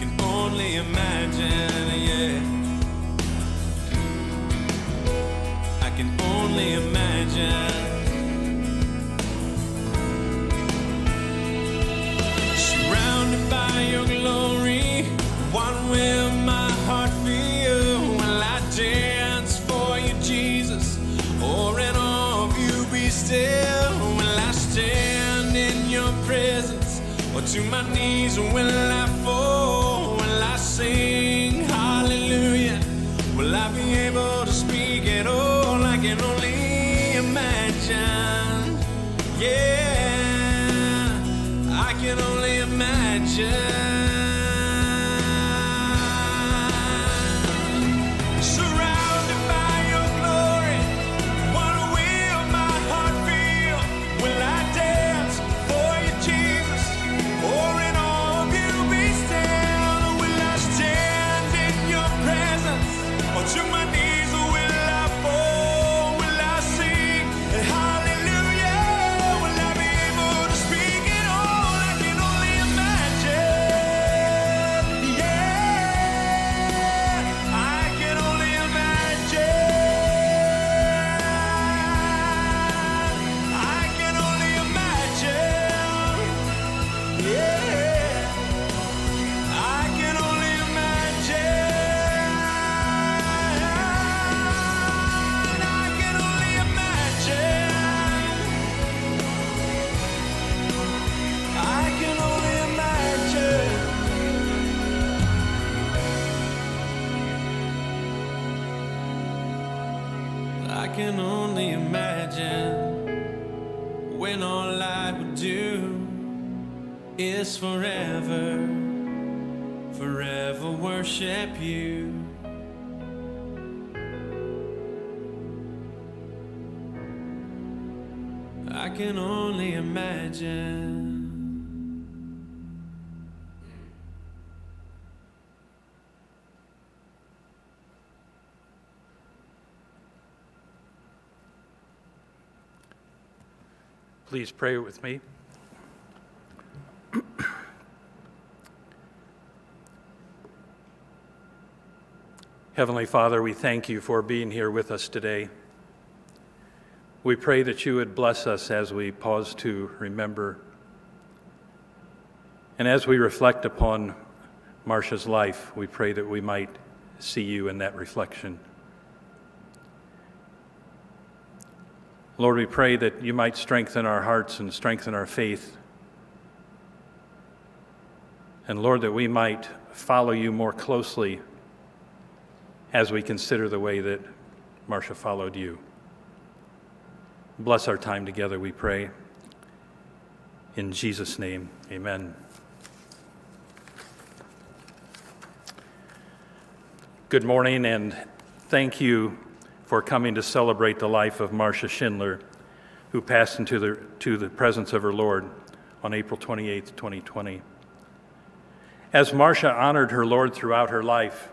I can only imagine, yeah. I can only imagine. Surrounded by your glory, what will my heart feel? Will I dance for you, Jesus? Or in awe of you be still? Will I stand in your presence? Or to my knees will I Please pray with me. Heavenly Father, we thank you for being here with us today. We pray that you would bless us as we pause to remember. And as we reflect upon Marsha's life, we pray that we might see you in that reflection. Lord, we pray that you might strengthen our hearts and strengthen our faith. And Lord, that we might follow you more closely as we consider the way that Marsha followed you. Bless our time together, we pray. In Jesus' name, amen. Good morning, and thank you for coming to celebrate the life of Marsha Schindler. who passed into the, to the presence of her Lord on April 28, 2020. As Marsha honored her Lord throughout her life,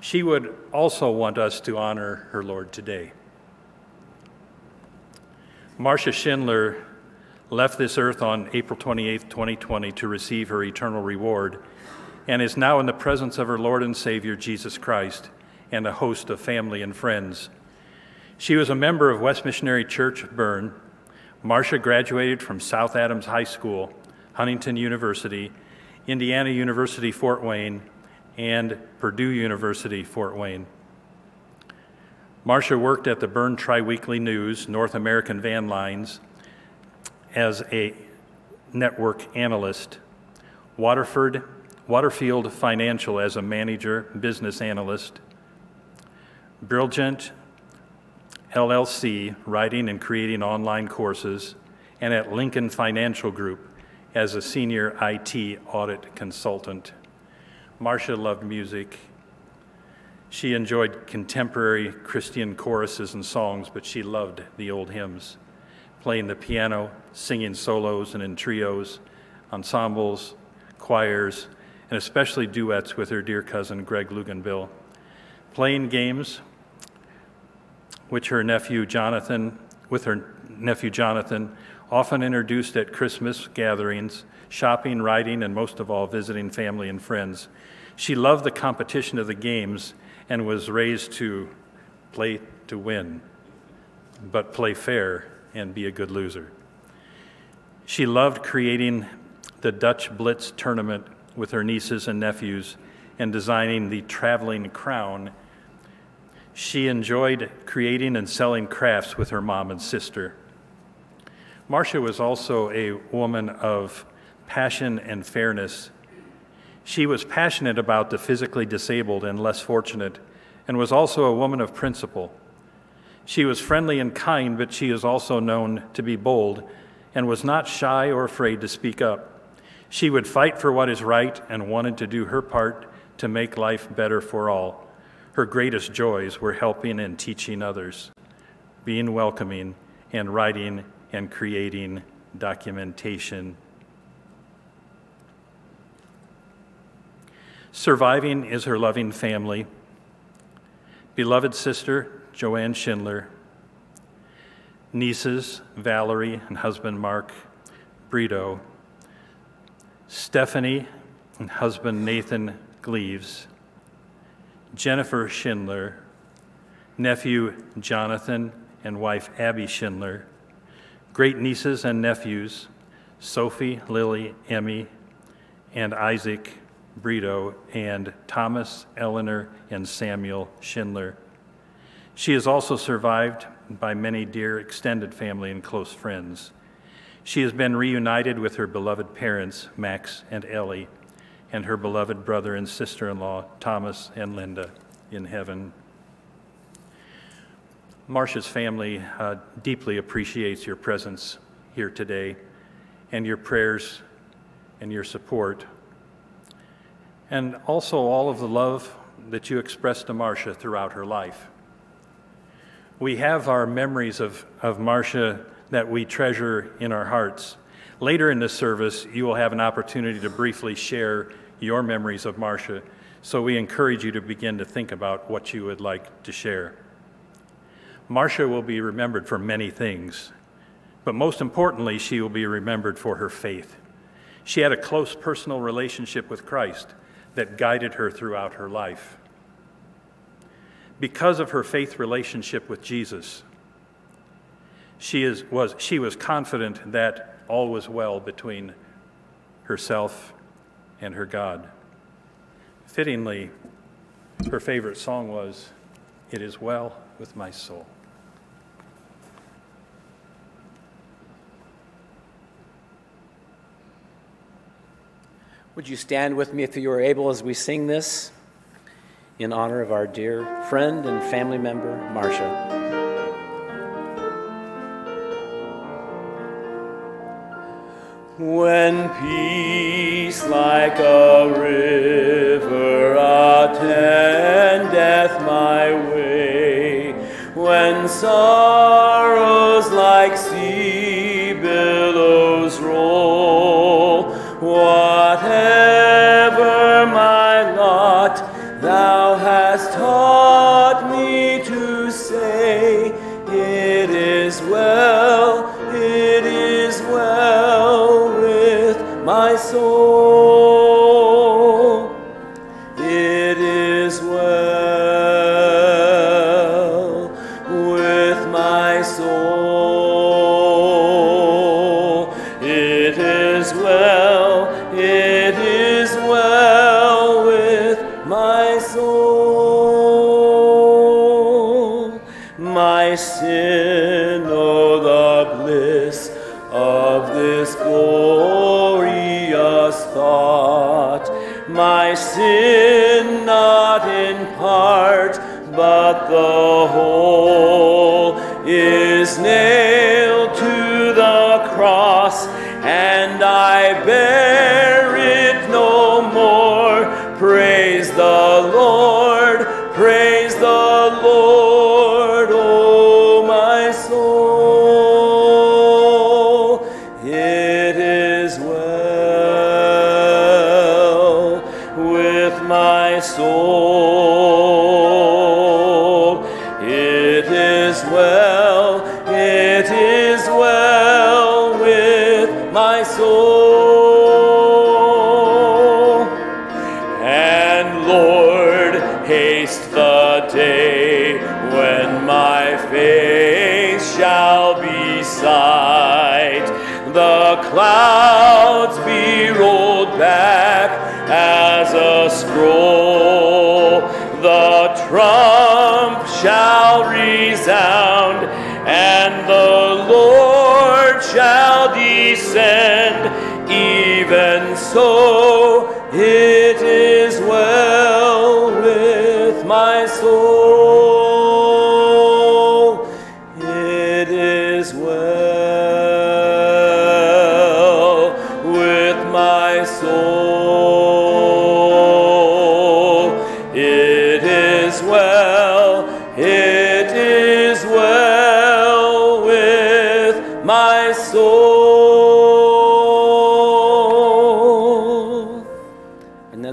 she would also want us to honor her Lord today. Marsha Schindler left this earth on April 28, 2020, to receive her eternal reward, and is now in the presence of her Lord and Savior, Jesus Christ, and a host of family and friends. She was a member of West Missionary Church Berne. Marsha graduated from South Adams High School, Huntington University, Indiana University Fort Wayne, and Purdue University Fort Wayne. Marsha worked at the Berne Tri-Weekly News, North American Van Lines, as a network analyst, Waterford, Waterfield Financial as a manager, business analyst, Brilliant LLC, writing and creating online courses, and at Lincoln Financial Group as a senior IT audit consultant. Marsha loved music. She enjoyed contemporary Christian choruses and songs, but she loved the old hymns playing the piano, singing solos and in trios, ensembles, choirs, and especially duets with her dear cousin Greg Luganville. Playing games, which her nephew Jonathan, with her nephew Jonathan, often introduced at Christmas gatherings, shopping, riding, and most of all, visiting family and friends. She loved the competition of the games and was raised to play to win, but play fair and be a good loser. She loved creating the Dutch Blitz tournament with her nieces and nephews and designing the traveling crown. She enjoyed creating and selling crafts with her mom and sister. Marsha was also a woman of passion and fairness. She was passionate about the physically disabled and less fortunate, and was also a woman of principle. She was friendly and kind, but she is also known to be bold and was not shy or afraid to speak up. She would fight for what is right and wanted to do her part to make life better for all. Her greatest joys were helping and teaching others, being welcoming, and writing and creating documentation. Surviving is her loving family. Beloved sister, Joanne Schindler, nieces Valerie and husband Mark Brito, Stephanie and husband Nathan Gleaves, Jennifer Schindler, nephew Jonathan and wife Abby Schindler, great nieces and nephews Sophie, Lily, Emmy, and Isaac Brito, and Thomas, Eleanor, and Samuel Schindler. She is also survived by many dear extended family and close friends. She has been reunited with her beloved parents, Max and Ellie, and her beloved brother and sister in law, Thomas and Linda, in heaven. Marsha's family uh, deeply appreciates your presence here today and your prayers and your support, and also all of the love that you expressed to Marsha throughout her life we have our memories of, of Marsha that we treasure in our hearts. Later in this service, you will have an opportunity to briefly share your memories of Marsha, so we encourage you to begin to think about what you would like to share. Marsha will be remembered for many things, but most importantly, she will be remembered for her faith. She had a close personal relationship with Christ that guided her throughout her life because of her faith relationship with Jesus, she, is, was, she was confident that all was well between herself and her God. Fittingly, her favorite song was, It Is Well with My Soul. Would you stand with me if you are able as we sing this? in honor of our dear friend and family member, Marsha. When peace like a river attendeth my way, when sorrows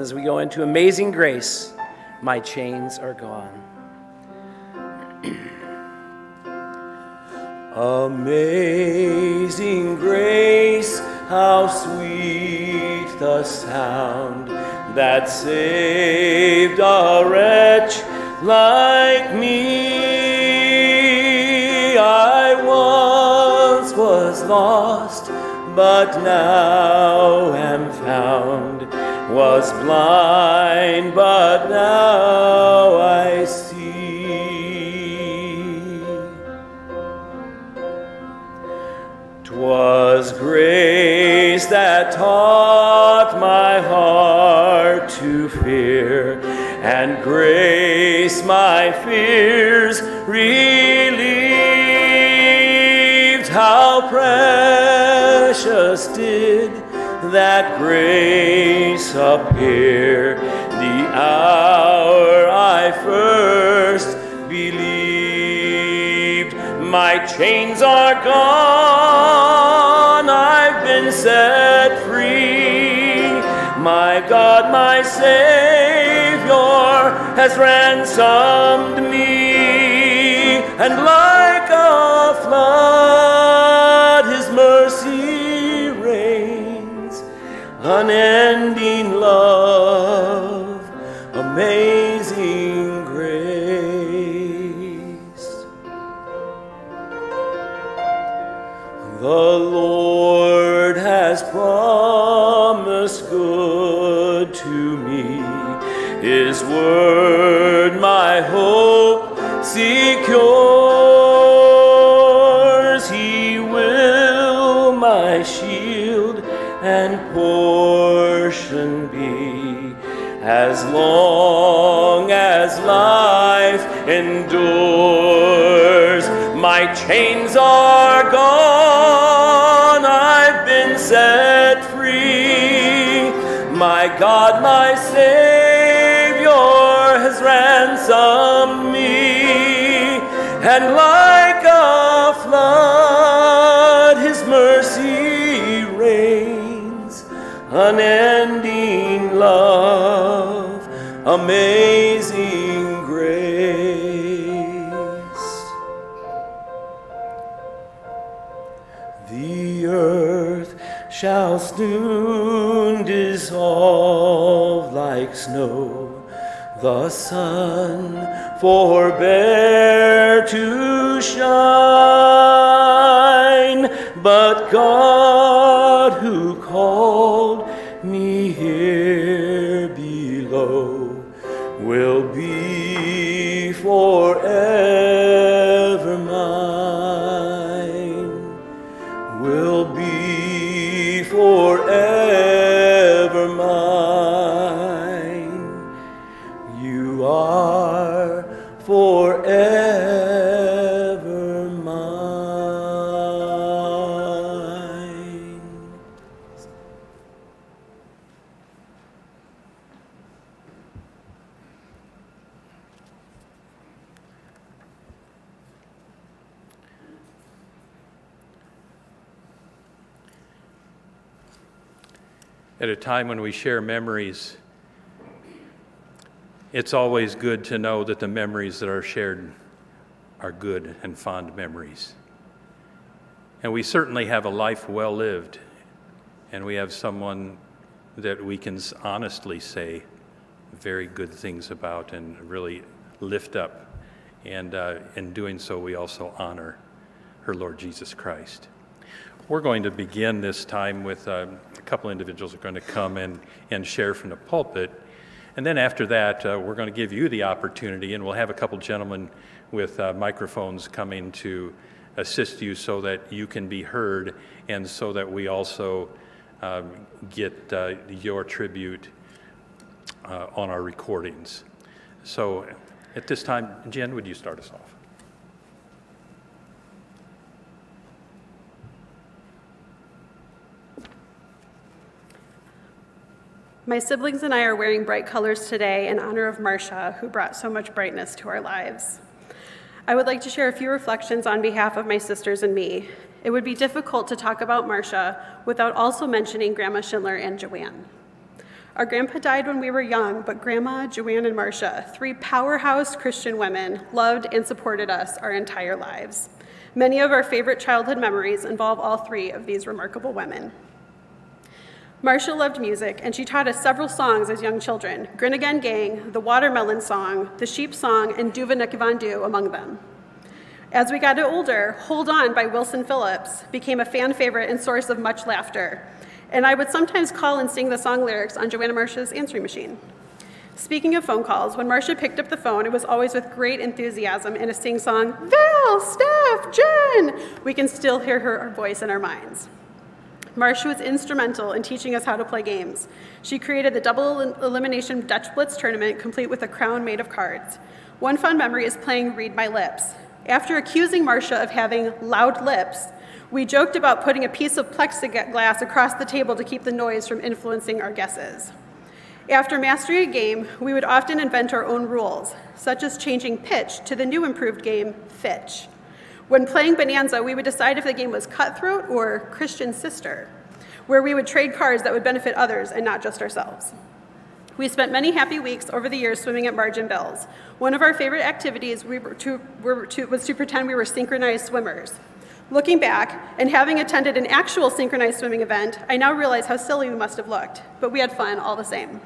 as we go into Amazing Grace, my chains are gone. Amazing grace, how sweet the sound that saved a wretch like me. I once was lost, but now am found. Was blind, but now I see. 'Twas grace that taught my heart to fear, and grace my fears relieved. How precious did that grace appear the hour I first believed. My chains are gone, I've been set free. My God, my Savior, has ransomed me, and like a flood, Unending love, amazing grace. The Lord has promised good to me. His word my hope as long as life endures. My chains are gone, I've been set free. My God, my Savior has ransomed me, and like a flood, His mercy reigns, unending amazing grace. The earth shall soon dissolve like snow. The sun forbear to shine, but God who called time when we share memories, it's always good to know that the memories that are shared are good and fond memories. And we certainly have a life well lived, and we have someone that we can honestly say very good things about and really lift up. And uh, in doing so, we also honor her Lord Jesus Christ. We're going to begin this time with uh, a couple individuals are going to come and, and share from the pulpit. And then after that, uh, we're going to give you the opportunity, and we'll have a couple gentlemen with uh, microphones coming to assist you so that you can be heard and so that we also um, get uh, your tribute uh, on our recordings. So at this time, Jen, would you start us off? My siblings and I are wearing bright colors today in honor of Marsha, who brought so much brightness to our lives. I would like to share a few reflections on behalf of my sisters and me. It would be difficult to talk about Marsha without also mentioning Grandma Schindler and Joanne. Our grandpa died when we were young, but Grandma, Joanne, and Marsha, three powerhouse Christian women, loved and supported us our entire lives. Many of our favorite childhood memories involve all three of these remarkable women. Marsha loved music, and she taught us several songs as young children Grin Again Gang, the Watermelon Song, the Sheep Song, and Duva Van among them. As we got older, Hold On by Wilson Phillips became a fan favorite and source of much laughter. And I would sometimes call and sing the song lyrics on Joanna Marsha's answering machine. Speaking of phone calls, when Marsha picked up the phone, it was always with great enthusiasm and a sing song, Val, Steph, Jen. We can still hear her voice in our minds. Marsha was instrumental in teaching us how to play games. She created the double elimination Dutch Blitz tournament, complete with a crown made of cards. One fun memory is playing Read My Lips. After accusing Marsha of having loud lips, we joked about putting a piece of plexiglass across the table to keep the noise from influencing our guesses. After mastering a game, we would often invent our own rules, such as changing pitch to the new improved game, Fitch. When playing Bonanza, we would decide if the game was Cutthroat or Christian Sister, where we would trade cards that would benefit others and not just ourselves. We spent many happy weeks over the years swimming at Margin bells. One of our favorite activities we were to, were to, was to pretend we were synchronized swimmers. Looking back and having attended an actual synchronized swimming event, I now realize how silly we must have looked, but we had fun all the same.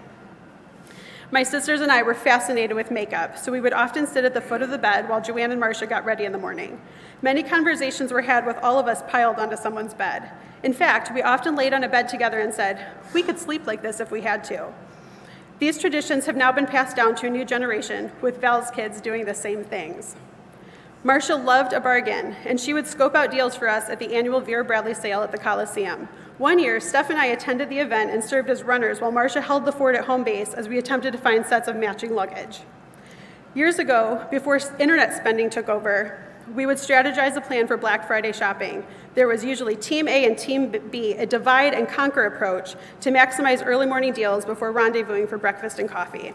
My sisters and I were fascinated with makeup, so we would often sit at the foot of the bed while Joanne and Marsha got ready in the morning. Many conversations were had with all of us piled onto someone's bed. In fact, we often laid on a bed together and said, we could sleep like this if we had to. These traditions have now been passed down to a new generation, with Val's kids doing the same things. Marsha loved a bargain, and she would scope out deals for us at the annual Vera Bradley sale at the Coliseum. One year, Steph and I attended the event and served as runners while Marsha held the fort at home base as we attempted to find sets of matching luggage. Years ago, before internet spending took over, we would strategize a plan for Black Friday shopping. There was usually Team A and Team B, a divide and conquer approach to maximize early morning deals before rendezvousing for breakfast and coffee.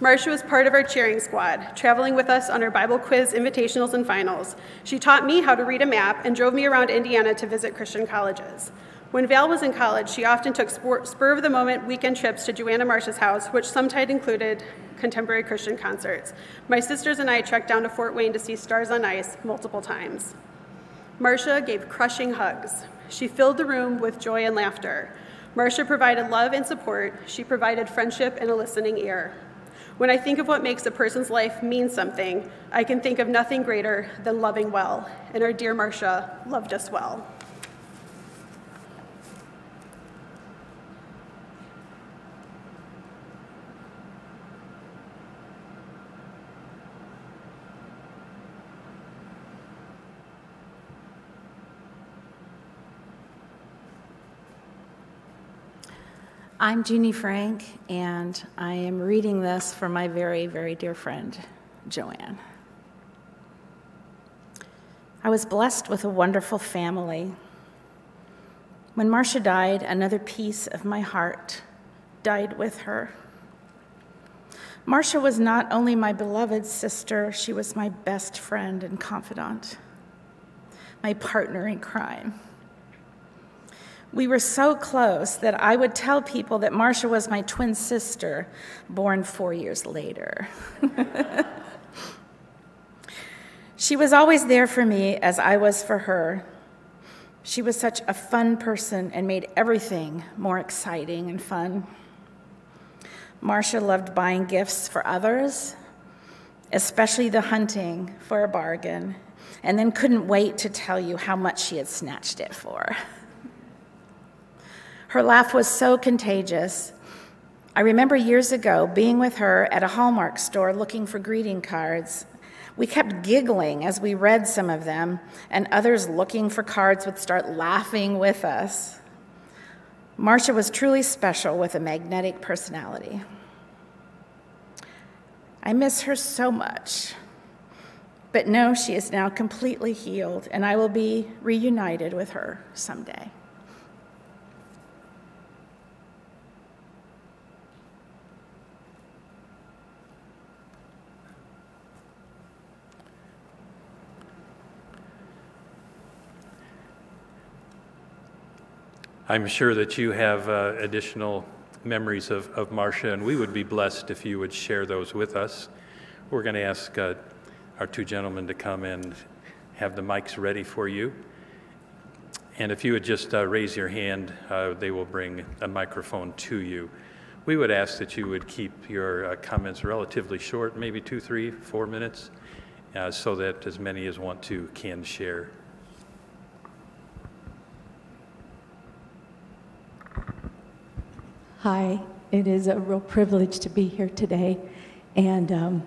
Marsha was part of our cheering squad, traveling with us on our Bible quiz, invitationals, and finals. She taught me how to read a map and drove me around Indiana to visit Christian colleges. When Val was in college, she often took spur of the moment weekend trips to Joanna Marsha's house, which sometimes included contemporary Christian concerts. My sisters and I trekked down to Fort Wayne to see Stars on Ice multiple times. Marsha gave crushing hugs. She filled the room with joy and laughter. Marsha provided love and support. She provided friendship and a listening ear. When I think of what makes a person's life mean something, I can think of nothing greater than loving well, and our dear Marsha loved us well. I'm Jeannie Frank, and I am reading this for my very, very dear friend, Joanne. I was blessed with a wonderful family. When Marsha died, another piece of my heart died with her. Marsha was not only my beloved sister, she was my best friend and confidant, my partner in crime. We were so close that I would tell people that Marsha was my twin sister, born four years later. she was always there for me as I was for her. She was such a fun person and made everything more exciting and fun. Marsha loved buying gifts for others, especially the hunting for a bargain, and then couldn't wait to tell you how much she had snatched it for. Her laugh was so contagious. I remember years ago being with her at a Hallmark store looking for greeting cards. We kept giggling as we read some of them, and others looking for cards would start laughing with us. Marsha was truly special with a magnetic personality. I miss her so much, but know she is now completely healed, and I will be reunited with her someday. I'm sure that you have uh, additional memories of, of Marsha, and we would be blessed if you would share those with us. We're going to ask uh, our two gentlemen to come and have the mics ready for you. And if you would just uh, raise your hand, uh, they will bring a microphone to you. We would ask that you would keep your uh, comments relatively short, maybe two, three, four minutes, uh, so that as many as want to can share. Hi, it is a real privilege to be here today. And um,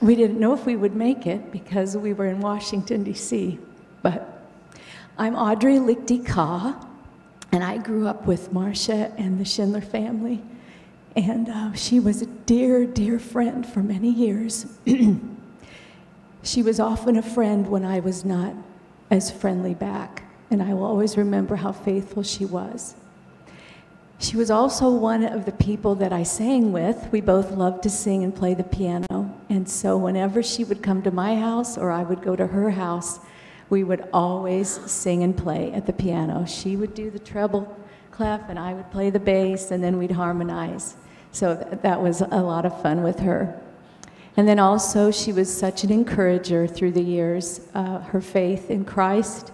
we didn't know if we would make it because we were in Washington, D.C. But I'm Audrey Lichty Ka, and I grew up with Marsha and the Schindler family. And uh, she was a dear, dear friend for many years. she was often a friend when I was not as friendly back, and I will always remember how faithful she was. She was also one of the people that I sang with. We both loved to sing and play the piano. And so whenever she would come to my house or I would go to her house, we would always sing and play at the piano. She would do the treble clef and I would play the bass and then we'd harmonize. So th- that was a lot of fun with her. And then also, she was such an encourager through the years. Uh, her faith in Christ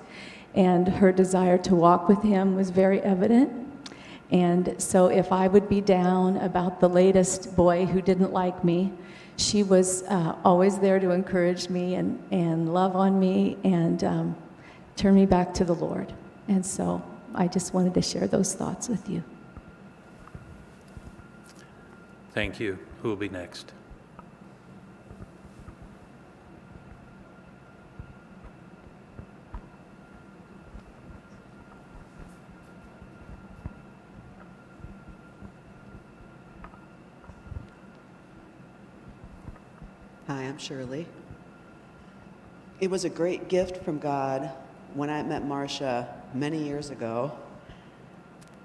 and her desire to walk with Him was very evident. And so if I would be down about the latest boy who didn't like me, she was uh, always there to encourage me and, and love on me and um, turn me back to the Lord. And so I just wanted to share those thoughts with you. Thank you. Who will be next? I'm Shirley. It was a great gift from God when I met Marsha many years ago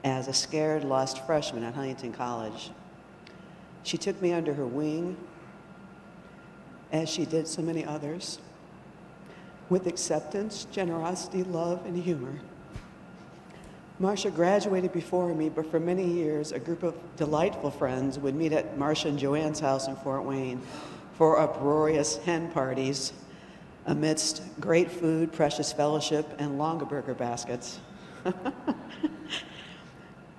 as a scared, lost freshman at Huntington College. She took me under her wing, as she did so many others, with acceptance, generosity, love, and humor. Marsha graduated before me, but for many years, a group of delightful friends would meet at Marsha and Joanne's house in Fort Wayne for uproarious hen parties amidst great food, precious fellowship, and Longaberger baskets.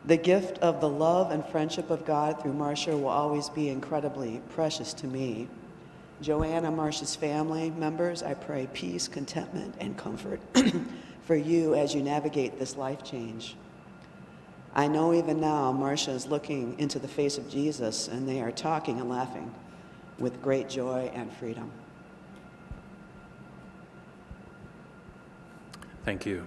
The gift of the love and friendship of God through Marsha will always be incredibly precious to me. Joanna, Marsha's family members, I pray peace, contentment, and comfort for you as you navigate this life change. I know even now Marsha is looking into the face of Jesus and they are talking and laughing with great joy and freedom. Thank you.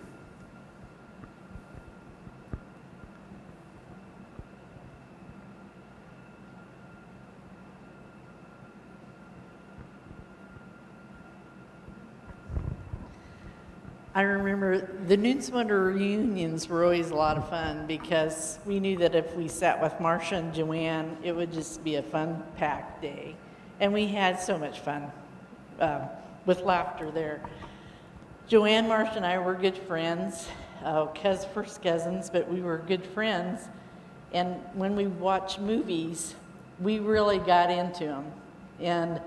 I remember the Neuenschwander reunions were always a lot of fun because we knew that if we sat with Marsha and Joanne, it would just be a fun packed day. And we had so much fun uh, with laughter there. Joanne, Marsh and I were good friends, uh, first cousins, but we were good friends. And when we watched movies, we really got into them. And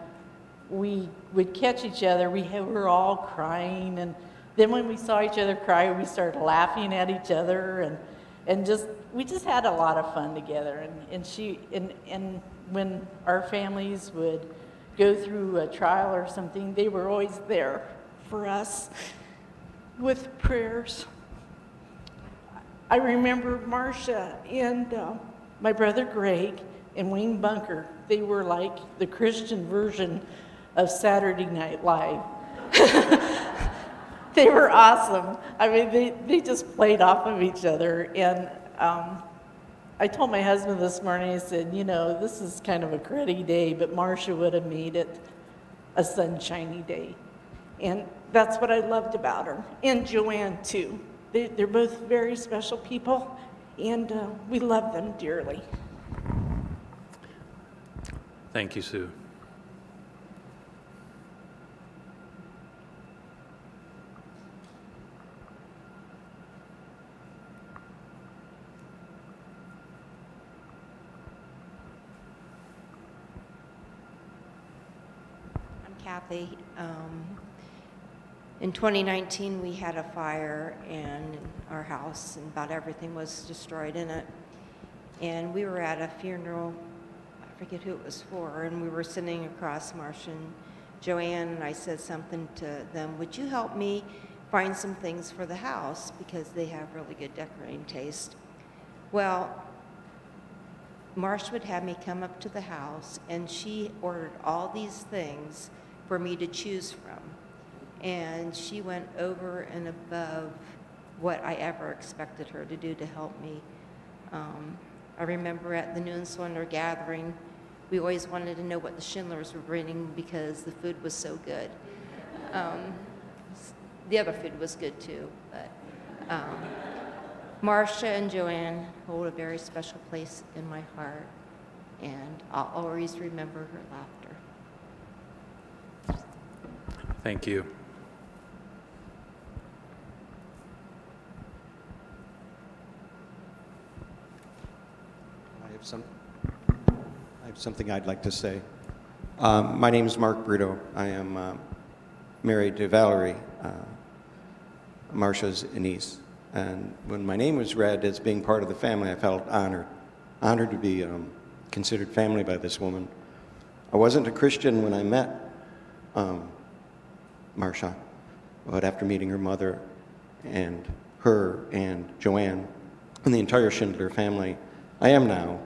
we would catch each other. We were all crying and then when we saw each other cry, we started laughing at each other and, and just, we just had a lot of fun together. And, and she, and, and when our families would go through a trial or something, they were always there for us with prayers. I remember Marsha and uh, my brother Greg and Wayne Bunker. They were like the Christian version of Saturday Night Live. they were awesome. I mean, they, they just played off of each other. And um, I told my husband this morning, I said, you know, this is kind of a gritty day, but Marsha would have made it a sunshiny day. And that's what I loved about her. And Joanne, too. They, they're both very special people, and uh, we love them dearly. Thank you, Sue. Kathy. Um, in 2019, we had a fire in our house and about everything was destroyed in it. And we were at a funeral, I forget who it was for, and we were sitting across Marsha and Joanne, and I said something to them, would you help me find some things for the house because they have really good decorating taste. Well, Marsh would have me come up to the house, and she ordered all these things for me to choose from. And she went over and above what I ever expected her to do to help me. Um, I remember at the Neuenschwander gathering, we always wanted to know what the Schindlers were bringing because the food was so good. Um, the other food was good too, but um, Marsha and Joanne hold a very special place in my heart, and I'll always remember her laughter. Thank you. I have some. I have something I'd like to say. Um, my name is Mark Brito. I am uh, married to Valerie, uh, Marsha's niece. And when my name was read as being part of the family, I felt honored, honored to be um, considered family by this woman. I wasn't a Christian when I met um, Marsha. But after meeting her mother and her and Joanne and the entire Schindler family, I am now.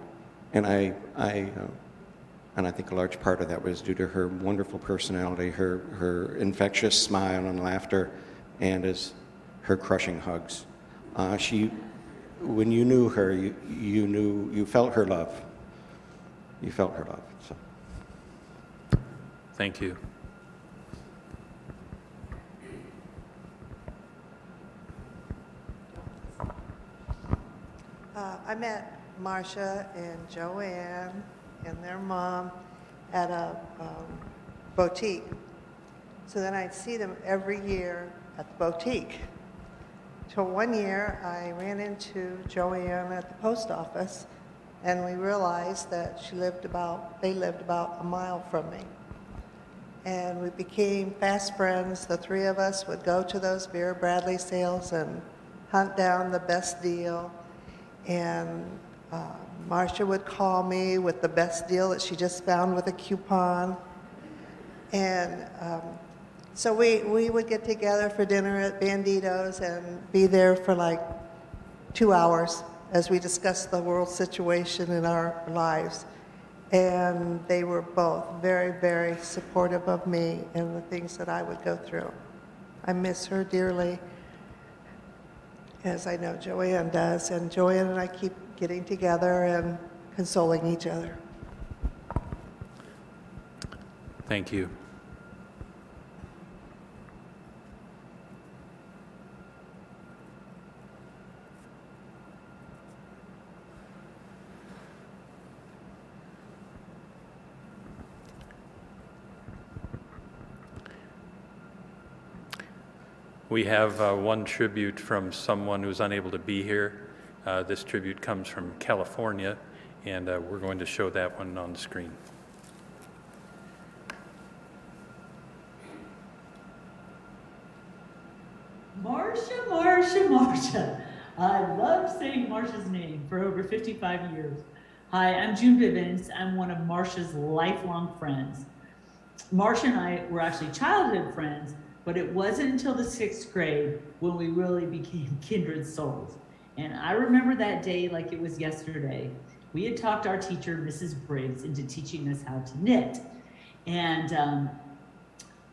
And I, I uh, and I think a large part of that was due to her wonderful personality, her, her infectious smile and laughter, and as her crushing hugs. Uh, she, when you knew her, you, you knew, you felt her love. You felt her love. So. Thank you. Uh, I met Marsha and Joanne and their mom at a um, boutique. So then I'd see them every year at the boutique. Till one year, I ran into Joanne at the post office, and we realized that she lived about, they lived about a mile from me. And we became fast friends. The three of us would go to those Vera Bradley sales and hunt down the best deal. And uh, Marsha would call me with the best deal that she just found with a coupon. And um, so we, we would get together for dinner at Bandito's and be there for like two hours as we discussed the world situation in our lives. And they were both very, very supportive of me and the things that I would go through. I miss her dearly, as I know Joanne does. And Joanne and I keep getting together and consoling each other. Thank you. We have uh, one tribute from someone who's unable to be here. Uh, this tribute comes from California, and uh, we're going to show that one on the screen. Marsha, Marsha, Marsha. I love saying Marsha's name for over 55 years. Hi, I'm June Bivens. I'm one of Marsha's lifelong friends. Marsha and I were actually childhood friends, but it wasn't until the sixth grade when we really became kindred souls. And I remember that day like it was yesterday. We had talked our teacher, Mrs. Briggs, into teaching us how to knit. And um,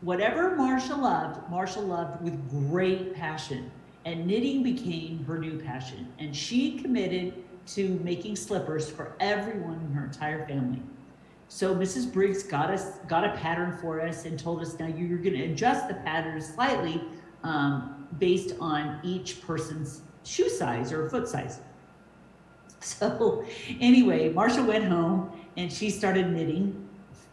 whatever Marsha loved, Marsha loved with great passion. And knitting became her new passion. And she committed to making slippers for everyone in her entire family. So Mrs. Briggs got us got a pattern for us and told us now you're going to adjust the pattern slightly um, based on each person's shoe size or foot size. So anyway, Marsha went home and she started knitting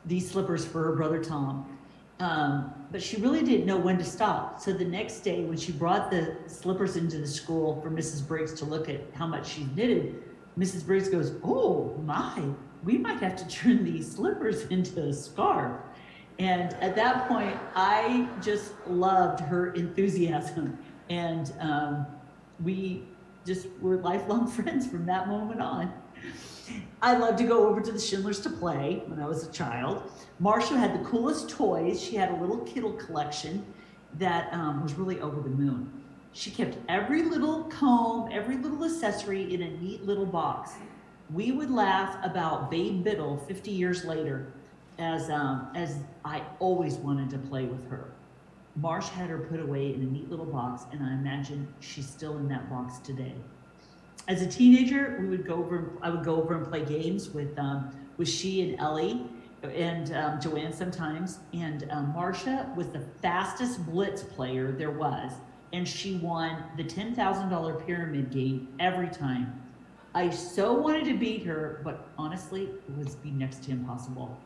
these slippers for her brother Tom. Um, but she really didn't know when to stop. So the next day, when she brought the slippers into the school for Mrs. Briggs to look at how much she knitted, Mrs. Briggs goes, "Oh my, we might have to turn these slippers into a scarf. And at that point, I just loved her enthusiasm. And um, we just were lifelong friends from that moment on. I loved to go over to the Schindlers to play when I was a child. Marsha had the coolest toys. She had a little Kittle collection that um, was really over the moon. She kept every little comb, every little accessory in a neat little box we would laugh about Babe Biddle 50 years later as, um, as I always wanted to play with her. Marsh had her put away in a neat little box, and I imagine she's still in that box today. As a teenager, we would go over. I would go over and play games with um, with she and Ellie and um, Joanne sometimes. And um, Marsha was the fastest blitz player there was, and she won the ten thousand dollar pyramid game every time. I so wanted to beat her, but honestly, it was be next to impossible.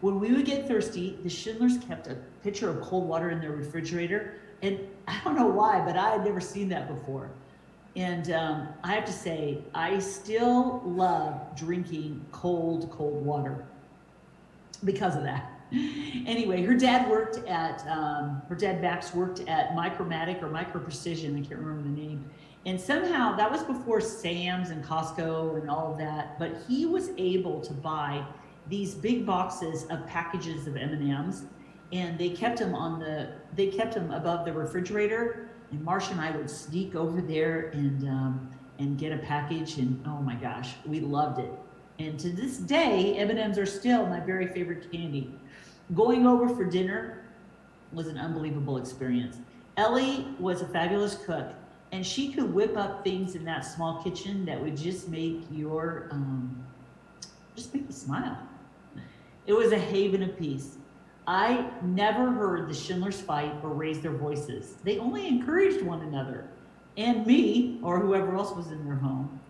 When we would get thirsty, the Schindlers kept a pitcher of cold water in their refrigerator. And I don't know why, but I had never seen that before. And um, I have to say, I still love drinking cold, cold water because of that. Anyway, her dad worked at, um, her dad Max worked at Micromatic or Micro Precision, I can't remember the name. And somehow that was before Sam's and Costco and all of that, but he was able to buy these big boxes of packages of M&Ms and they kept them on the they kept them above the refrigerator and Marsha and I would sneak over there and um, and get a package and oh my gosh, we loved it. And to this day, M&Ms are still my very favorite candy. Going over for dinner was an unbelievable experience. Ellie was a fabulous cook and she could whip up things in that small kitchen that would just make your um, just make you smile. It was a haven of peace. I never heard the schindlers fight or raise their voices. They only encouraged one another and me or whoever else was in their home.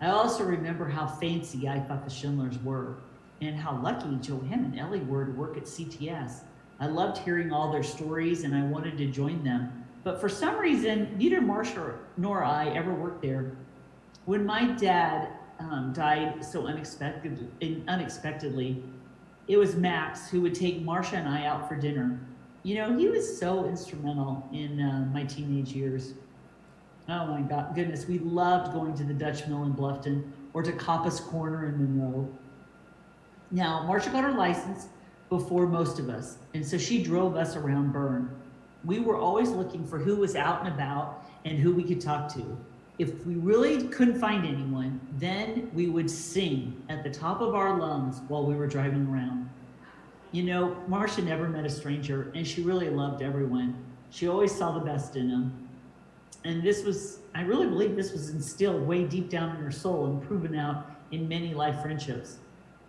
I also remember how fancy i thought the schindlers were and how lucky joanne and ellie were to work at cts i loved hearing all their stories and i wanted to join them but for some reason, neither Marsha nor I ever worked there. When my dad um, died so unexpectedly, unexpectedly, it was Max who would take Marsha and I out for dinner. You know, he was so instrumental in uh, my teenage years. Oh my God, goodness, we loved going to the Dutch Mill in Bluffton or to Coppice Corner in Monroe. Now, Marsha got her license before most of us, and so she drove us around Berne. We were always looking for who was out and about and who we could talk to. If we really couldn't find anyone, then we would sing at the top of our lungs while we were driving around. You know, Marsha never met a stranger, and she really loved everyone. She always saw the best in them. And this was, I really believe this was instilled way deep down in her soul and proven out in many life friendships.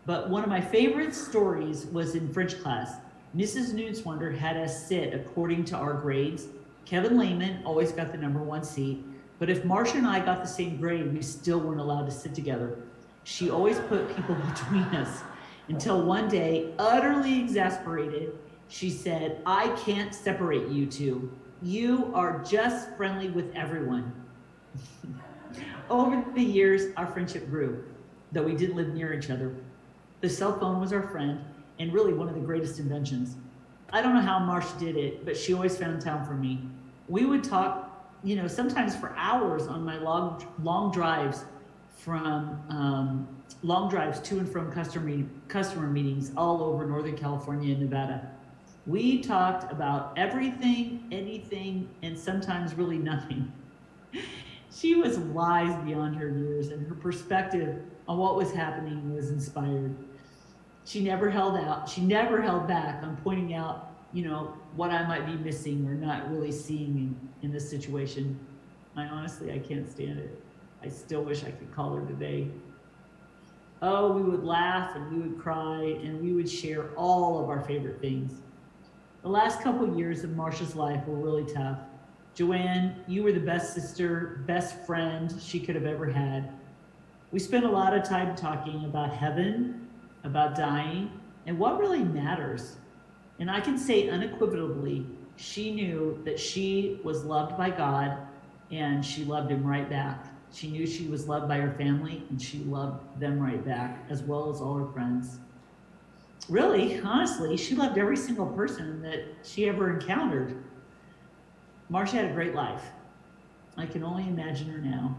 But one of my favorite stories was in French class. Mrs. Neuenschwander had us sit according to our grades. Kevin Lehman always got the number one seat, but if Marsha and I got the same grade, we still weren't allowed to sit together. She always put people between us until one day, utterly exasperated, she said, I can't separate you two. You are just friendly with everyone. Over the years, our friendship grew, though we didn't live near each other. The cell phone was our friend and really one of the greatest inventions. I don't know how Marsh did it, but she always found time for me. We would talk, you know, sometimes for hours on my long, long drives from um, long drives to and from customer, customer meetings all over Northern California and Nevada. We talked about everything, anything, and sometimes really nothing. she was wise beyond her years, and her perspective on what was happening was inspired. She never held out, she never held back on pointing out, you know, what I might be missing or not really seeing in, in this situation. I honestly, I can't stand it. I still wish I could call her today. Oh, we would laugh and we would cry and we would share all of our favorite things. The last couple years of Marsha's life were really tough. Joanne, you were the best sister, best friend she could have ever had. We spent a lot of time talking about heaven, about dying, and what really matters. And I can say unequivocally, she knew that she was loved by God and she loved him right back. She knew she was loved by her family and she loved them right back, as well as all her friends. Really, honestly, she loved every single person that she ever encountered. Marsha had a great life. I can only imagine her now.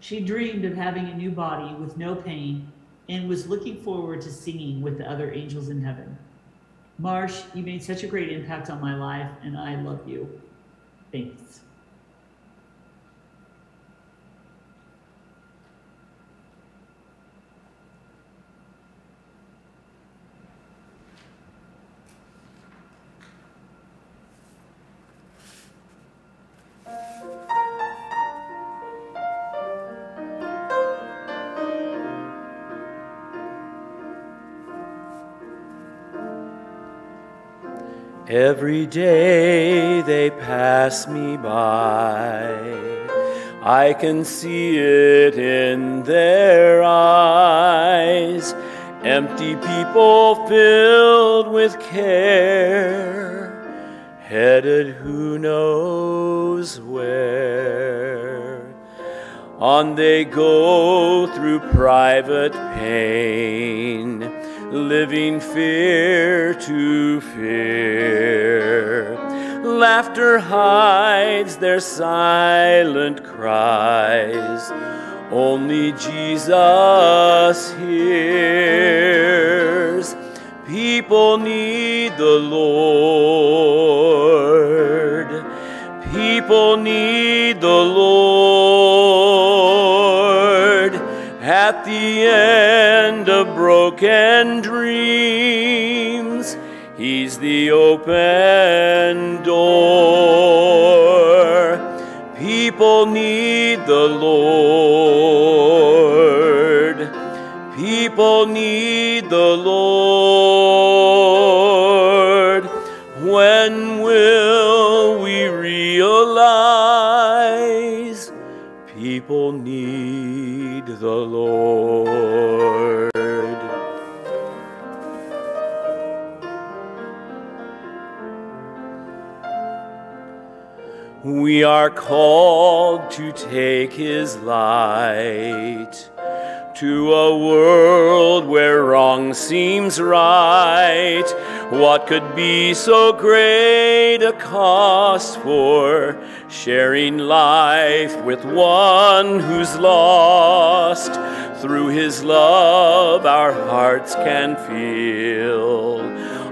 She dreamed of having a new body with no pain and was looking forward to singing with the other angels in heaven. Marsh, you made such a great impact on my life, and I love you. Thanks. Every day they pass me by. I can see it in their eyes. Empty people filled with care, headed who knows where. On they go through private pain living fear to fear. Laughter hides their silent cries, only Jesus hears. People need the Lord. People need the Lord at the end of broken dreams. He's the open door. People need the Lord. People need the Lord. When will we realize people need the Lord? We are called to take his light, to a world where wrong seems right. What could be so great a cost for sharing life with one who's lost? Through his love, our hearts can feel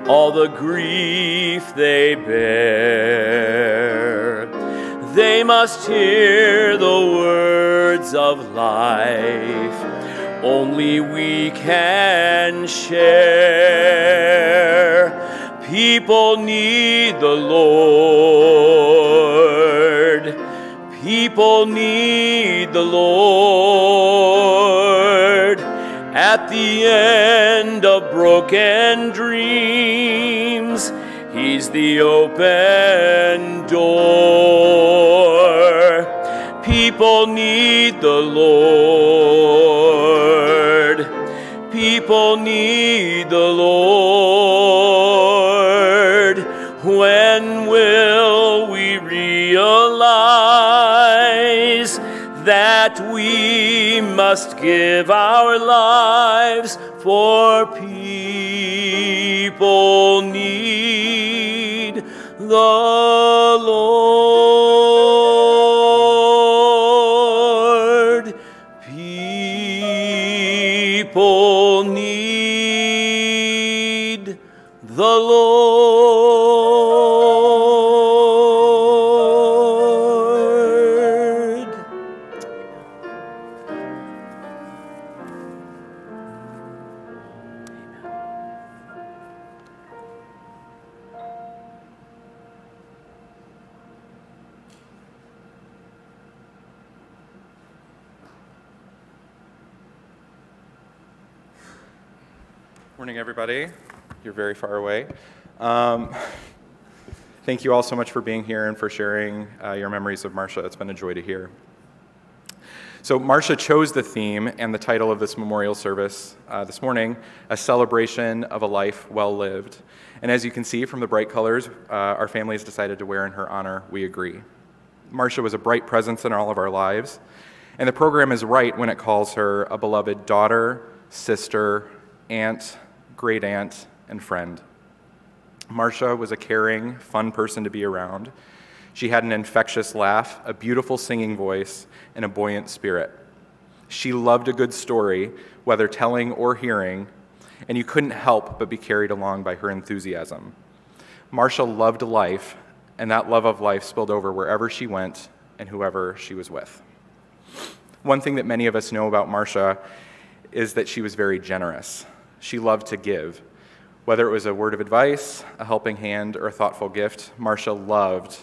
all the grief they bear. They must hear the words of life only we can share. People need the Lord. People need the Lord. At the end of broken dreams, He's the open door. People need the Lord. People need the Lord. Realize that we must give our lives for people need the Lord. Far away. Um, thank you all so much for being here and for sharing uh, your memories of Marsha. It's been a joy to hear. So, Marsha chose the theme and the title of this memorial service uh, this morning a celebration of a life well lived. And as you can see from the bright colors uh, our family has decided to wear in her honor, we agree. Marsha was a bright presence in all of our lives, and the program is right when it calls her a beloved daughter, sister, aunt, great aunt, and friend. Marsha was a caring, fun person to be around. She had an infectious laugh, a beautiful singing voice, and a buoyant spirit. She loved a good story, whether telling or hearing, and you couldn't help but be carried along by her enthusiasm. Marsha loved life, and that love of life spilled over wherever she went and whoever she was with. One thing that many of us know about Marsha is that she was very generous. She loved to give. Whether it was a word of advice, a helping hand, or a thoughtful gift, Marsha loved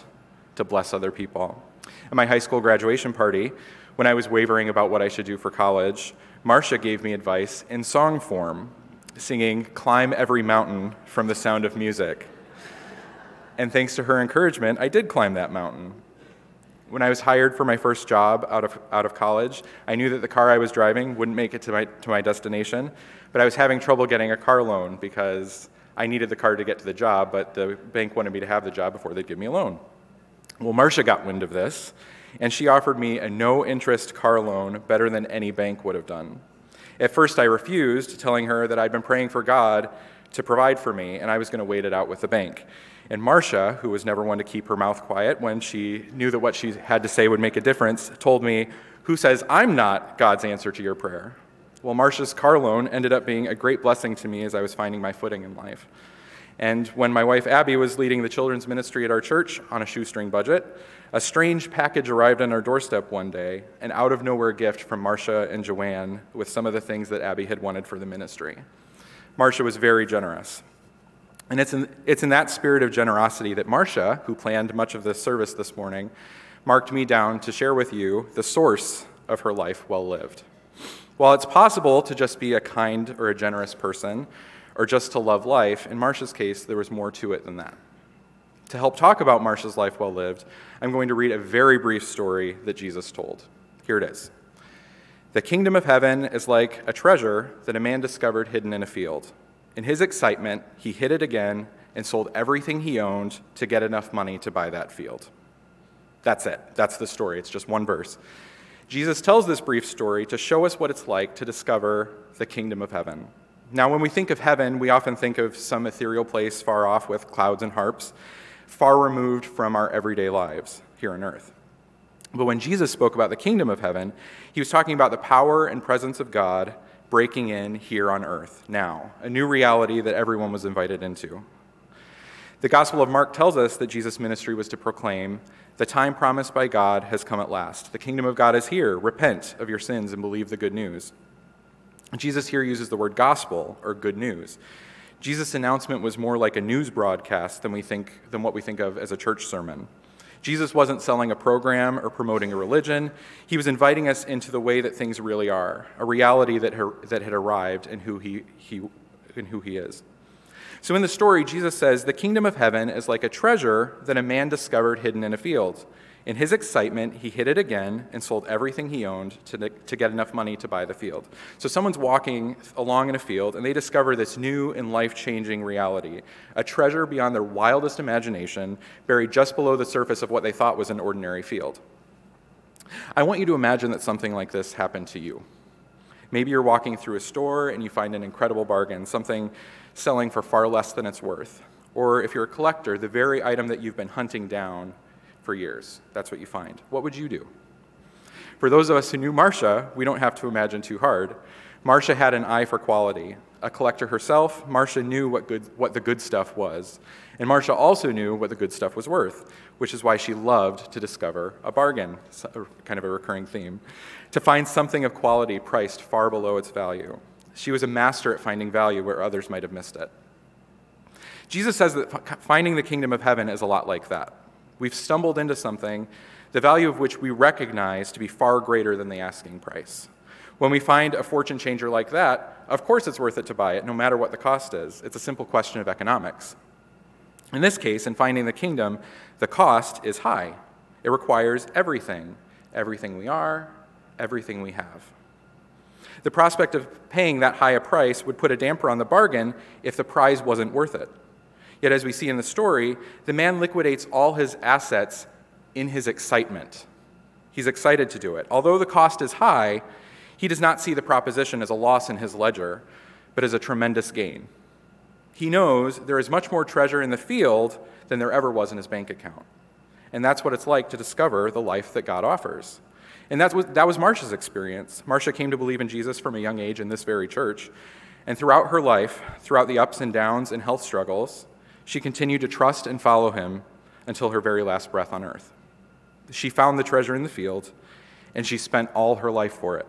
to bless other people. At my high school graduation party, when I was wavering about what I should do for college, Marsha gave me advice in song form, singing Climb Every Mountain from the Sound of Music. And thanks to her encouragement, I did climb that mountain. When I was hired for my first job out of, out of college, I knew that the car I was driving wouldn't make it to my, to my destination, but I was having trouble getting a car loan because I needed the car to get to the job, but the bank wanted me to have the job before they'd give me a loan. Well, Marsha got wind of this, and she offered me a no interest car loan better than any bank would have done. At first, I refused, telling her that I'd been praying for God to provide for me, and I was going to wait it out with the bank. And Marsha, who was never one to keep her mouth quiet when she knew that what she had to say would make a difference, told me, Who says I'm not God's answer to your prayer? Well, Marsha's car loan ended up being a great blessing to me as I was finding my footing in life. And when my wife Abby was leading the children's ministry at our church on a shoestring budget, a strange package arrived on our doorstep one day, an out of nowhere gift from Marsha and Joanne with some of the things that Abby had wanted for the ministry. Marsha was very generous. And it's in, it's in that spirit of generosity that Marsha, who planned much of this service this morning, marked me down to share with you the source of her life well lived. While it's possible to just be a kind or a generous person, or just to love life, in Marsha's case, there was more to it than that. To help talk about Marsha's life well lived, I'm going to read a very brief story that Jesus told. Here it is The kingdom of heaven is like a treasure that a man discovered hidden in a field. In his excitement, he hid it again and sold everything he owned to get enough money to buy that field. That's it. That's the story. It's just one verse. Jesus tells this brief story to show us what it's like to discover the kingdom of heaven. Now, when we think of heaven, we often think of some ethereal place far off with clouds and harps, far removed from our everyday lives here on earth. But when Jesus spoke about the kingdom of heaven, he was talking about the power and presence of God breaking in here on earth now, a new reality that everyone was invited into. The Gospel of Mark tells us that Jesus' ministry was to proclaim, The time promised by God has come at last. The kingdom of God is here. Repent of your sins and believe the good news. Jesus here uses the word gospel or good news. Jesus' announcement was more like a news broadcast than, we think, than what we think of as a church sermon. Jesus wasn't selling a program or promoting a religion. He was inviting us into the way that things really are, a reality that, her, that had arrived in who he, he, in who he is. So in the story, Jesus says, The kingdom of heaven is like a treasure that a man discovered hidden in a field. In his excitement, he hit it again and sold everything he owned to, to get enough money to buy the field. So someone's walking along in a field and they discover this new and life changing reality a treasure beyond their wildest imagination, buried just below the surface of what they thought was an ordinary field. I want you to imagine that something like this happened to you. Maybe you're walking through a store and you find an incredible bargain, something selling for far less than it's worth. Or if you're a collector, the very item that you've been hunting down for years. That's what you find. What would you do? For those of us who knew Marsha, we don't have to imagine too hard. Marsha had an eye for quality. A collector herself, Marsha knew what, good, what the good stuff was. And Marsha also knew what the good stuff was worth, which is why she loved to discover a bargain, kind of a recurring theme, to find something of quality priced far below its value. She was a master at finding value where others might have missed it. Jesus says that finding the kingdom of heaven is a lot like that. We've stumbled into something, the value of which we recognize to be far greater than the asking price. When we find a fortune changer like that, of course it's worth it to buy it, no matter what the cost is. It's a simple question of economics. In this case, in finding the kingdom, the cost is high. It requires everything everything we are, everything we have. The prospect of paying that high a price would put a damper on the bargain if the prize wasn't worth it. Yet, as we see in the story, the man liquidates all his assets in his excitement. He's excited to do it. Although the cost is high, he does not see the proposition as a loss in his ledger, but as a tremendous gain. He knows there is much more treasure in the field than there ever was in his bank account. And that's what it's like to discover the life that God offers. And that's what, that was Marsha's experience. Marsha came to believe in Jesus from a young age in this very church. And throughout her life, throughout the ups and downs and health struggles, she continued to trust and follow him until her very last breath on earth. She found the treasure in the field, and she spent all her life for it.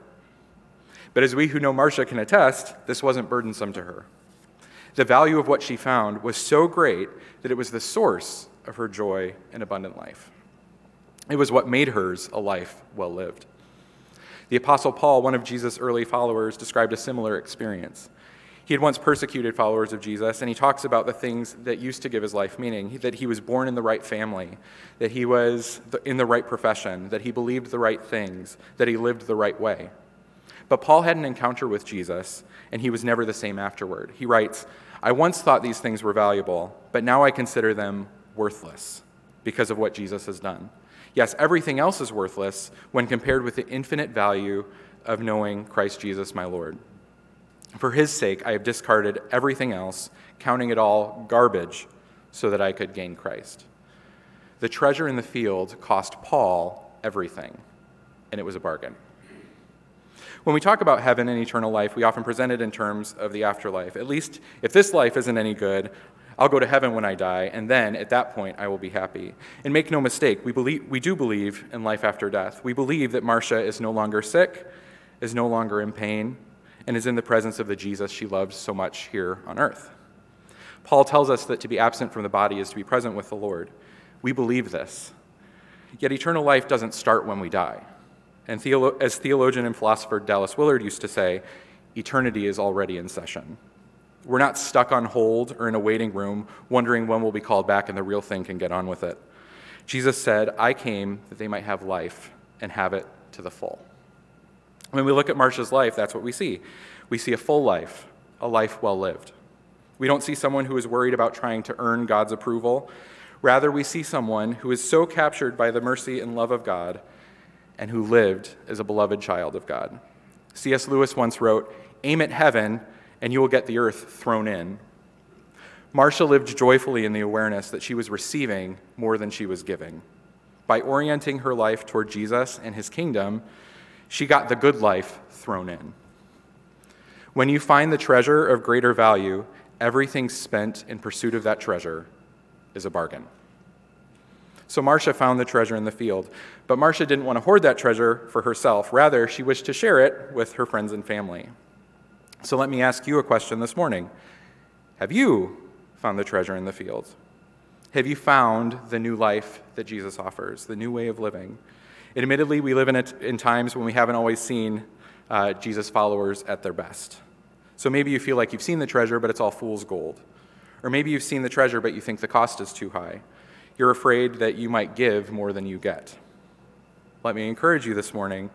But as we who know Marsha can attest, this wasn't burdensome to her. The value of what she found was so great that it was the source of her joy and abundant life. It was what made hers a life well lived. The Apostle Paul, one of Jesus' early followers, described a similar experience. He had once persecuted followers of Jesus, and he talks about the things that used to give his life meaning that he was born in the right family, that he was in the right profession, that he believed the right things, that he lived the right way. But Paul had an encounter with Jesus, and he was never the same afterward. He writes, I once thought these things were valuable, but now I consider them worthless because of what Jesus has done. Yes, everything else is worthless when compared with the infinite value of knowing Christ Jesus, my Lord. For his sake, I have discarded everything else, counting it all garbage, so that I could gain Christ. The treasure in the field cost Paul everything, and it was a bargain. When we talk about heaven and eternal life, we often present it in terms of the afterlife. At least, if this life isn't any good, I'll go to heaven when I die, and then at that point I will be happy. And make no mistake, we, believe, we do believe in life after death. We believe that Marsha is no longer sick, is no longer in pain, and is in the presence of the Jesus she loves so much here on earth. Paul tells us that to be absent from the body is to be present with the Lord. We believe this. Yet eternal life doesn't start when we die. And theolo- as theologian and philosopher Dallas Willard used to say, eternity is already in session. We're not stuck on hold or in a waiting room wondering when we'll be called back and the real thing can get on with it. Jesus said, I came that they might have life and have it to the full. When we look at Marsha's life, that's what we see. We see a full life, a life well lived. We don't see someone who is worried about trying to earn God's approval. Rather, we see someone who is so captured by the mercy and love of God and who lived as a beloved child of God. C.S. Lewis once wrote, Aim at heaven, and you will get the earth thrown in. Marsha lived joyfully in the awareness that she was receiving more than she was giving. By orienting her life toward Jesus and his kingdom, she got the good life thrown in. When you find the treasure of greater value, everything spent in pursuit of that treasure is a bargain. So Marsha found the treasure in the field, but Marsha didn't want to hoard that treasure for herself. Rather, she wished to share it with her friends and family. So let me ask you a question this morning Have you found the treasure in the field? Have you found the new life that Jesus offers, the new way of living? Admittedly, we live in, it in times when we haven't always seen uh, Jesus' followers at their best. So maybe you feel like you've seen the treasure, but it's all fool's gold. Or maybe you've seen the treasure, but you think the cost is too high. You're afraid that you might give more than you get. Let me encourage you this morning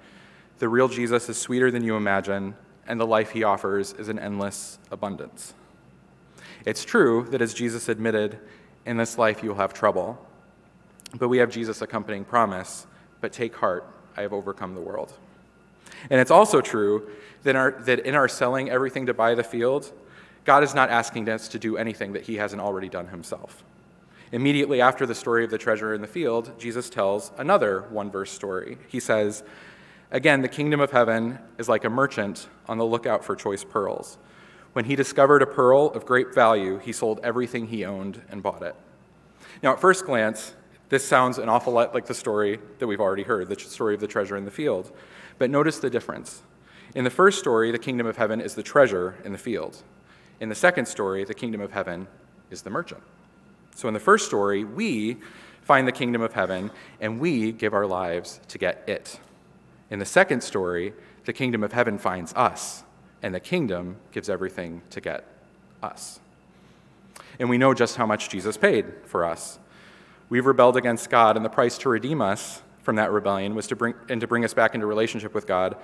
the real Jesus is sweeter than you imagine, and the life he offers is an endless abundance. It's true that as Jesus admitted, in this life you will have trouble. But we have Jesus' accompanying promise, but take heart, I have overcome the world. And it's also true that, our, that in our selling everything to buy the field, God is not asking us to do anything that he hasn't already done himself. Immediately after the story of the treasure in the field, Jesus tells another one verse story. He says, Again, the kingdom of heaven is like a merchant on the lookout for choice pearls. When he discovered a pearl of great value, he sold everything he owned and bought it. Now, at first glance, this sounds an awful lot like the story that we've already heard, the story of the treasure in the field. But notice the difference. In the first story, the kingdom of heaven is the treasure in the field. In the second story, the kingdom of heaven is the merchant. So in the first story, we find the kingdom of heaven and we give our lives to get it. In the second story, the kingdom of heaven finds us and the kingdom gives everything to get us. And we know just how much Jesus paid for us. We've rebelled against God, and the price to redeem us from that rebellion was to bring and to bring us back into relationship with God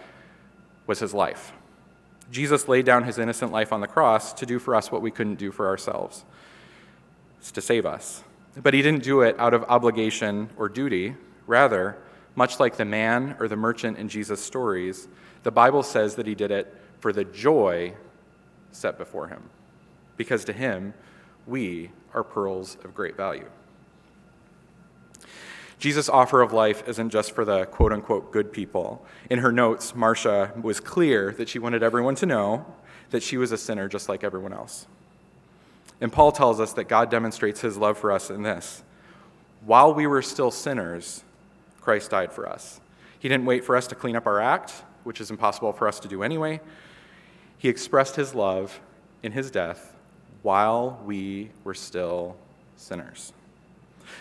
was his life. Jesus laid down his innocent life on the cross to do for us what we couldn't do for ourselves. It's to save us. But he didn't do it out of obligation or duty. Rather, much like the man or the merchant in Jesus' stories, the Bible says that he did it for the joy set before him, because to him, we are pearls of great value. Jesus' offer of life isn't just for the quote unquote good people. In her notes, Marsha was clear that she wanted everyone to know that she was a sinner just like everyone else. And Paul tells us that God demonstrates his love for us in this while we were still sinners, Christ died for us. He didn't wait for us to clean up our act, which is impossible for us to do anyway. He expressed his love in his death while we were still sinners.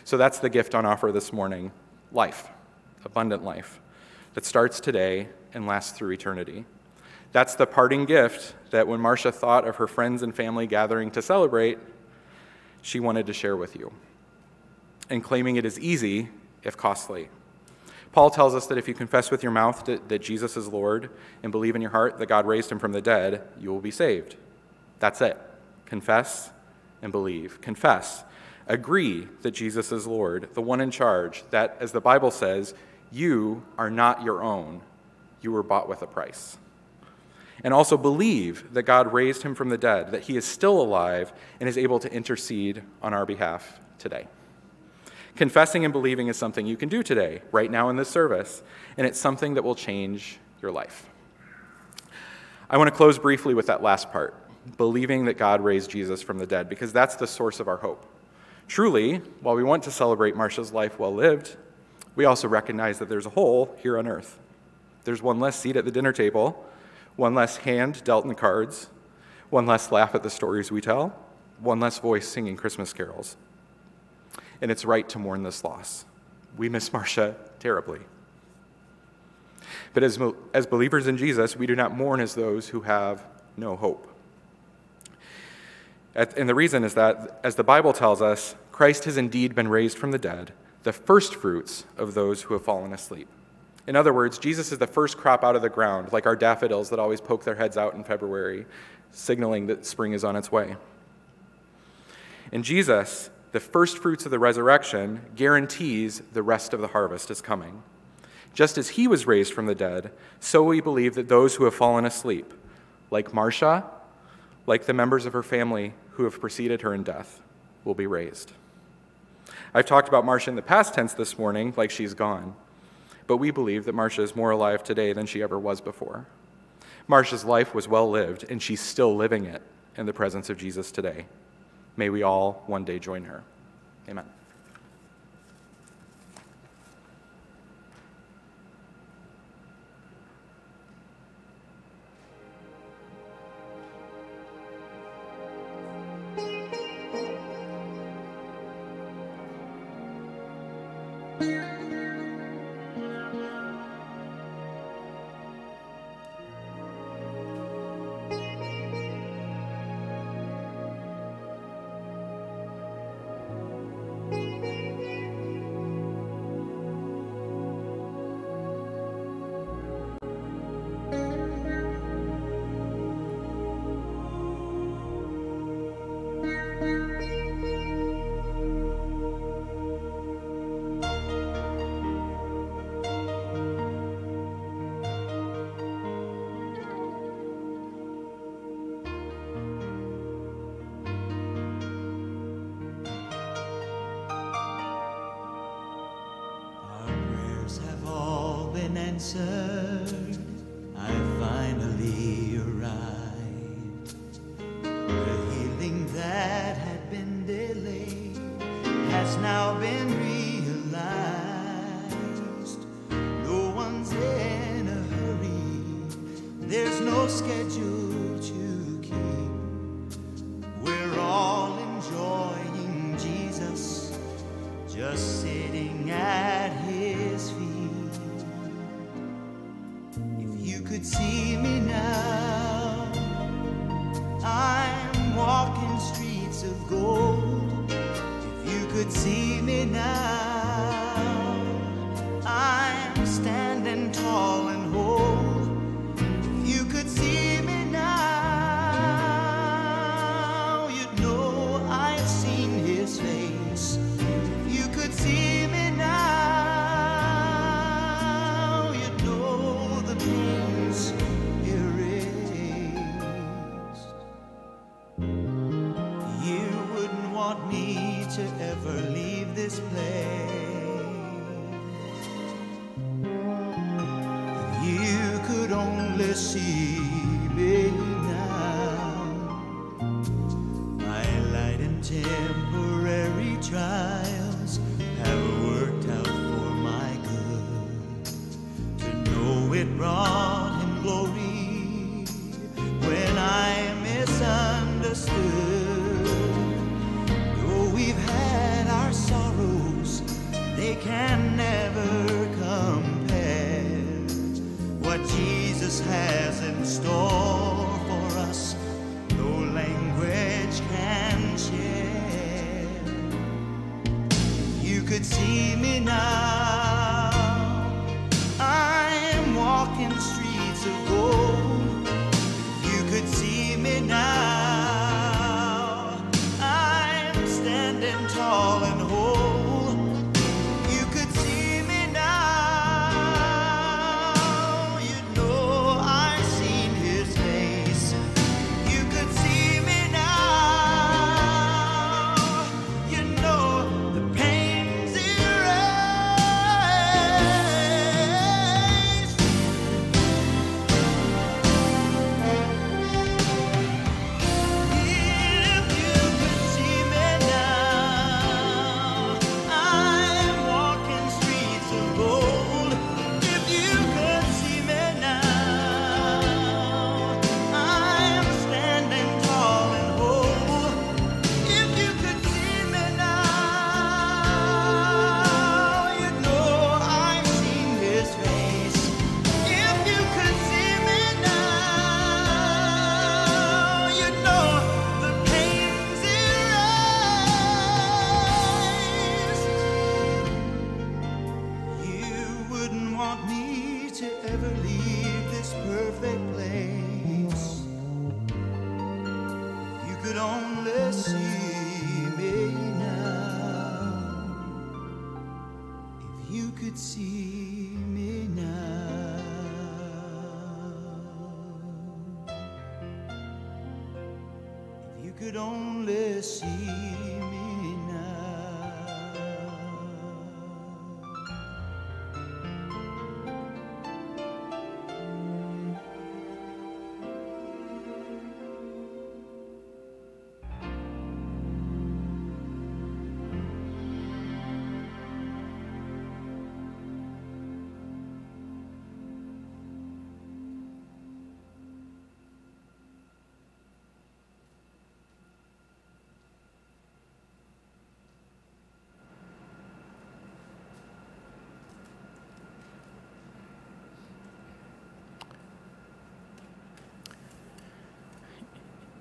So that's the gift on offer this morning life, abundant life, that starts today and lasts through eternity. That's the parting gift that when Marsha thought of her friends and family gathering to celebrate, she wanted to share with you. And claiming it is easy, if costly. Paul tells us that if you confess with your mouth that, that, Jesus is Lord and believe in your heart that God raised him from the dead, you will be saved. That's it. Confess and believe. Confess. Agree that Jesus is Lord, the one in charge, that, as the Bible says, you are not your own. You were bought with a price. And also believe that God raised him from the dead, that he is still alive and is able to intercede on our behalf today. Confessing and believing is something you can do today, right now in this service, and it's something that will change your life. I want to close briefly with that last part believing that God raised Jesus from the dead, because that's the source of our hope. Truly, while we want to celebrate Marsha's life well lived, we also recognize that there's a hole here on earth. There's one less seat at the dinner table, one less hand dealt in cards, one less laugh at the stories we tell, one less voice singing Christmas carols. And it's right to mourn this loss. We miss Marsha terribly. But as, as believers in Jesus, we do not mourn as those who have no hope. And the reason is that, as the Bible tells us, Christ has indeed been raised from the dead, the first fruits of those who have fallen asleep. In other words, Jesus is the first crop out of the ground, like our daffodils that always poke their heads out in February, signaling that spring is on its way. And Jesus, the first fruits of the resurrection, guarantees the rest of the harvest is coming. Just as he was raised from the dead, so we believe that those who have fallen asleep, like Marsha, like the members of her family who have preceded her in death will be raised. I've talked about Marsha in the past tense this morning, like she's gone, but we believe that Marsha is more alive today than she ever was before. Marsha's life was well lived, and she's still living it in the presence of Jesus today. May we all one day join her. Amen. answer.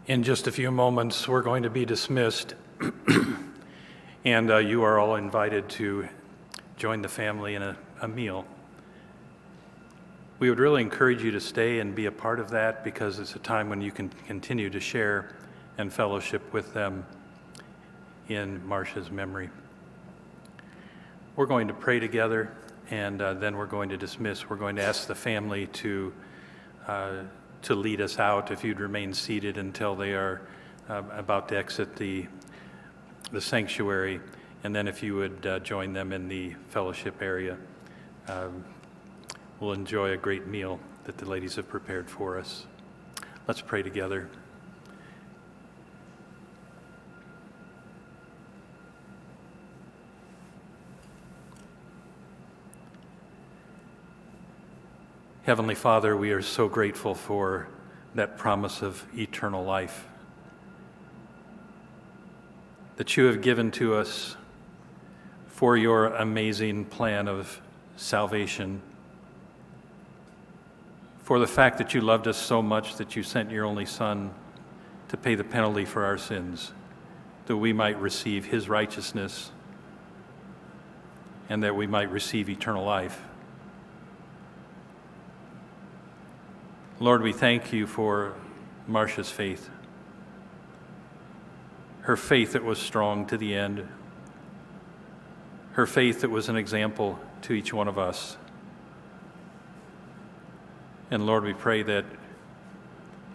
In just a few moments, we're going to be dismissed, and uh, you are all invited to join the family in a, a meal. We would really encourage you to stay and be a part of that because it's a time when you can continue to share and fellowship with them in Marsha's memory. We're going to pray together, and uh, then we're going to dismiss. We're going to ask the family to. Uh, to lead us out if you'd remain seated until they are uh, about to exit the, the sanctuary. And then if you would uh, join them in the fellowship area, um, we'll enjoy a great meal that the ladies have prepared for us. Let's pray together. Heavenly Father, we are so grateful for that promise of eternal life that you have given to us for your amazing plan of salvation, for the fact that you loved us so much that you sent your only Son to pay the penalty for our sins, that we might receive his righteousness and that we might receive eternal life. Lord, we thank you for Marsha's faith. Her faith that was strong to the end. Her faith that was an example to each one of us. And Lord, we pray that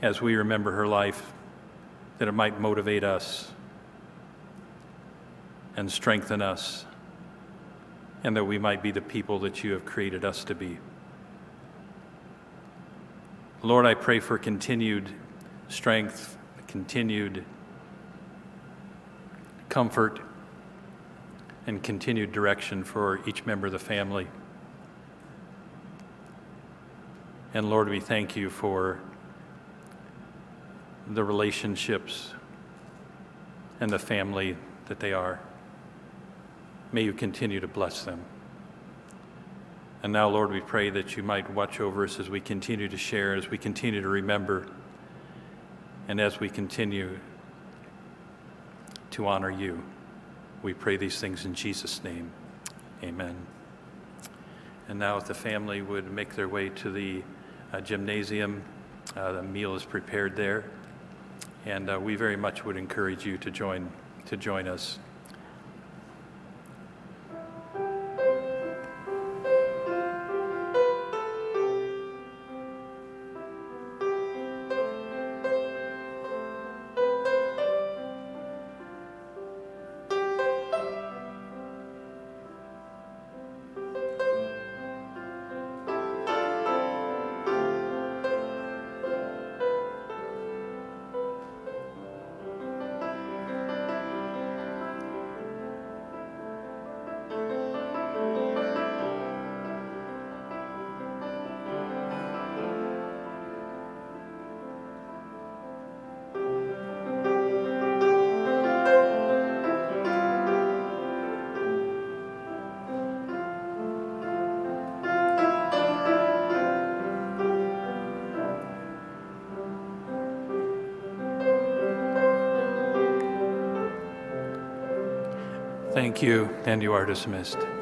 as we remember her life, that it might motivate us and strengthen us, and that we might be the people that you have created us to be. Lord, I pray for continued strength, continued comfort, and continued direction for each member of the family. And Lord, we thank you for the relationships and the family that they are. May you continue to bless them. And now, Lord, we pray that you might watch over us as we continue to share, as we continue to remember, and as we continue to honor you. We pray these things in Jesus' name. Amen. And now, if the family would make their way to the uh, gymnasium, uh, the meal is prepared there. And uh, we very much would encourage you to join, to join us. Thank you, and you are dismissed.